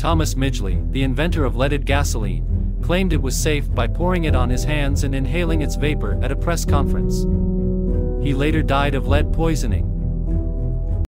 Thomas Midgley, the inventor of leaded gasoline, claimed it was safe by pouring it on his hands and inhaling its vapor at a press conference. He later died of lead poisoning,